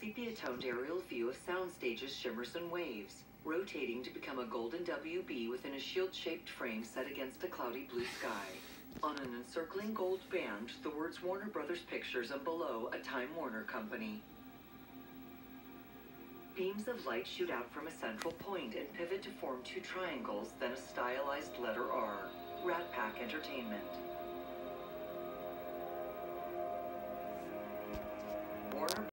sepia-toned aerial view of soundstage's shimmers and waves, rotating to become a golden WB within a shield-shaped frame set against a cloudy blue sky. On an encircling gold band, the words Warner Brothers Pictures and below a Time Warner Company. Beams of light shoot out from a central point and pivot to form two triangles, then a stylized letter R. RatPac Entertainment.